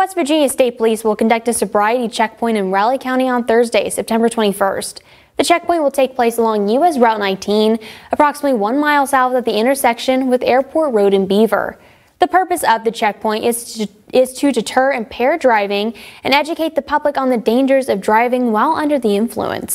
West Virginia State Police will conduct a sobriety checkpoint in Raleigh County on Thursday, September 21st. The checkpoint will take place along U.S. Route 19, approximately one mile south of the intersection with Airport Road in Beaver. The purpose of the checkpoint is to, is to deter impaired driving and educate the public on the dangers of driving while under the influence.